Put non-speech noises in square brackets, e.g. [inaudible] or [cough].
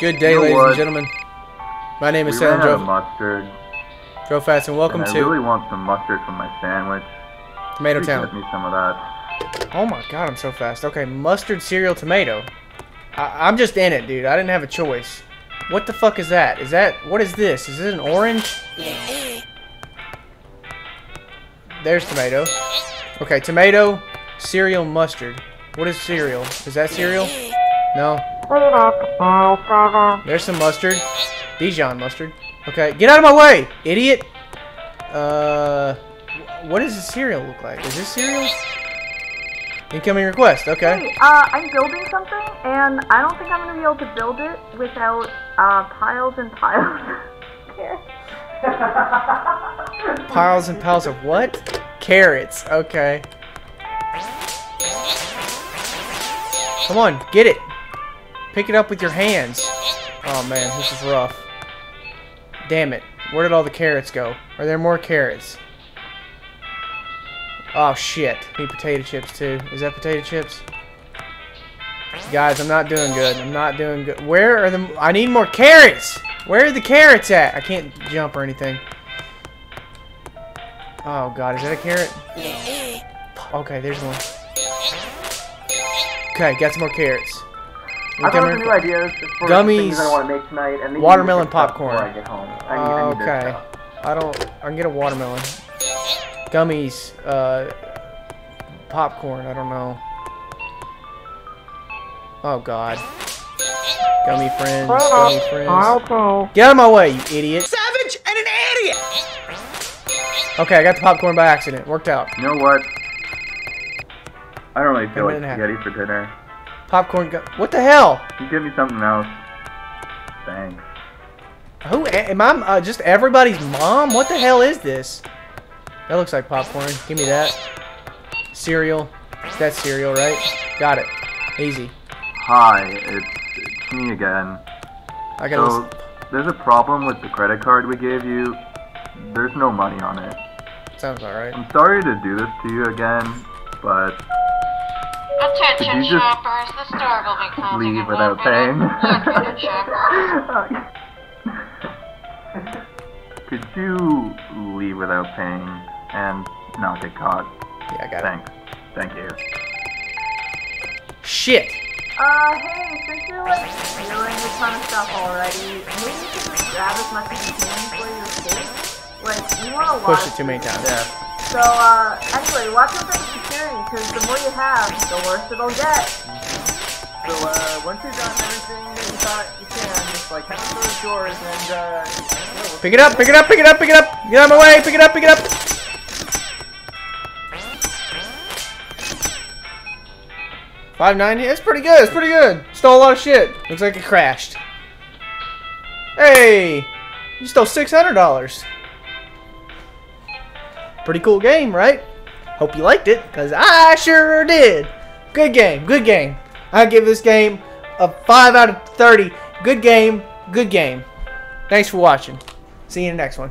Good day, You know ladies what? and gentlemen. My name We is ran Sam Dro mustard, Dro Fast, and welcome and I to really want some mustard for my sandwich. Tomato Please Town. Get me some of that. Oh my god, I'm so fast. Okay, mustard cereal tomato. I I'm just in it, dude. I didn't have a choice. What the fuck is that? Is that what is this? Is it an orange? There's tomato. Okay, tomato, cereal, mustard. What is cereal? Is that cereal? No. There's some mustard. Dijon mustard. Okay, get out of my way, idiot. Uh, what does the cereal look like? Is this cereal? Incoming request. Okay. Hey, uh, I'm building something, and I don't think I'm gonna be able to build it without uh, piles and piles. Piles and piles of what? Carrots. Okay. Come on, get it. Pick it up with your hands. Oh man, this is rough. Damn it. Where did all the carrots go? Are there more carrots? Oh shit. Need potato chips too. Is that potato chips? Guys, I'm not doing good. I'm not doing good. Where are the... I need more carrots! Where are the carrots at? I can't jump or anything. Oh god, is that a carrot? Okay, there's one. Okay, got some more carrots. I thought of Incoming new ideas for Gummies. things I want to make tonight, and Watermelon you can stuff popcorn. Before I get home. I need, I need Okay. stuff. I don't. I can get a watermelon. Gummies. Uh, popcorn. I don't know. Oh God. Gummy friends. Gummy friends. Get out of my way, you idiot. savage and an idiot. Okay, I got the popcorn by accident. Worked out. You know what? I don't really feel like minute and a half. spaghetti for dinner. Popcorn. Gu what the hell? You give me something else? Thanks. Who am I? Uh, just everybody's mom? What the hell is this? That looks like popcorn. Give me that. Cereal. That's cereal, right? Got it. Easy. Hi, it's, it's me again. I gotta. So, listen. there's a problem with the credit card we gave you. There's no money on it. Sounds alright. I'm sorry to do this to you again, but Attention Could you just shoppers, the store will be closing leave in without paying. minute. Attention shoppers. [laughs] Could you leave without paying and not get caught? Yeah, I got it. Thanks. Thank you. Shit. Uh, hey, since you're like stealing a ton of stuff already, maybe you could just grab as much as you can before you escape. Like, you want a lot. Push it too many times. Yeah. So, uh, anyway, watch out for the security, because the more you have, the worse it'll get. So, uh, once you've gotten everything that you thought you can, just like head for those doors and, uh, yeah, we'll Pick it up, pick it up, pick it up, pick it up. Get out of my way, pick it up, pick it up. Five ninety. It's pretty good. It's pretty good. Stole a lot of shit. Looks like it crashed. Hey, you stole six hundred dollars. Pretty cool game, right? Hope you liked it, cause I sure did. Good game. Good game. I give this game a five out of thirty. Good game. Good game. Thanks for watching. See you in the next one.